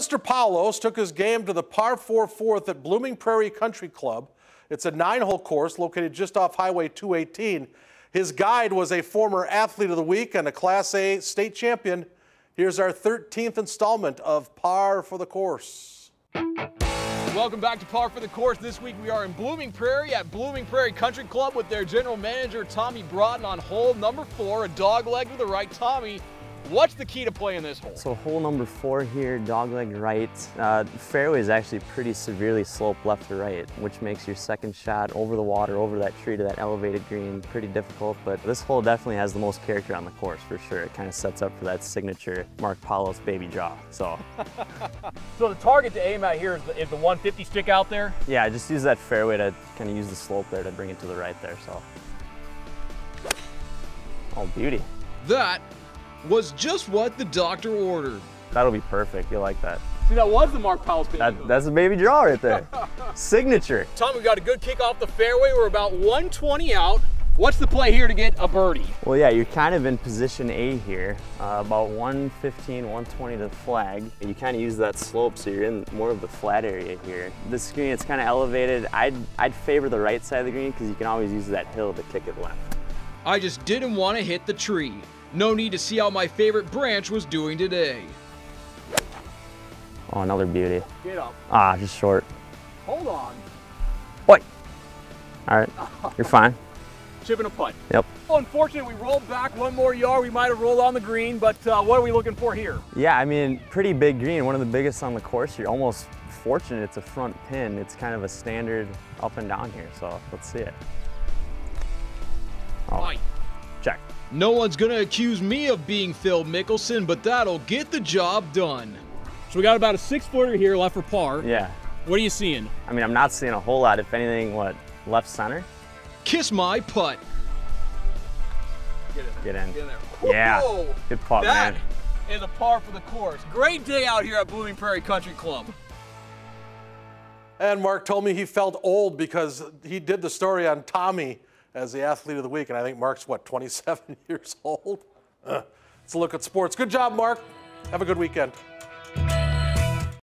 Mr. Paulos took his game to the par 4 fourth at Blooming Prairie Country Club. It's a nine hole course located just off Highway 218. His guide was a former athlete of the week and a Class A state champion. Here's our 13th installment of Par for the Course. Welcome back to Par for the Course. This week we are in Blooming Prairie at Blooming Prairie Country Club with their general manager Tommy Broughton on hole number four, a dog leg to the right. Tommy, What's the key to playing this hole? So hole number four here, dogleg right. Uh, fairway is actually pretty severely sloped left to right, which makes your second shot over the water, over that tree to that elevated green pretty difficult. But this hole definitely has the most character on the course for sure. It kind of sets up for that signature Mark Paulos baby draw. So. so the target to aim at here is the, is the 150 stick out there? Yeah, just use that fairway to kind of use the slope there to bring it to the right there. So. Oh, beauty. That was just what the doctor ordered. That'll be perfect. You'll like that. See, that was the Mark Paulos baby. That, that's a baby draw right there. Signature. Tom, we got a good kick off the fairway. We're about 120 out. What's the play here to get a birdie? Well, yeah, you're kind of in position A here, uh, about 115, 120 to the flag. You kind of use that slope, so you're in more of the flat area here. This green, it's kind of elevated. I'd, I'd favor the right side of the green because you can always use that hill to kick it left. I just didn't want to hit the tree. No need to see how my favorite branch was doing today. Oh, another beauty. Get up. Ah, just short. Hold on. What? All right, you're fine. Chipping a putt. Yep. Well, unfortunately, we rolled back one more yard. We might have rolled on the green, but uh, what are we looking for here? Yeah, I mean, pretty big green, one of the biggest on the course. You're almost fortunate it's a front pin. It's kind of a standard up and down here, so let's see it. Oh. No one's going to accuse me of being Phil Mickelson, but that'll get the job done. So we got about a six footer here left for par. Yeah. What are you seeing? I mean, I'm not seeing a whole lot. If anything, what, left center? Kiss my putt. Get in. Get in. Get in there. Yeah. Whoa. Good putt, that man. is a par for the course. Great day out here at Blooming Prairie Country Club. And Mark told me he felt old because he did the story on Tommy as the athlete of the week. And I think Mark's, what, 27 years old? Uh, let's look at sports. Good job, Mark. Have a good weekend.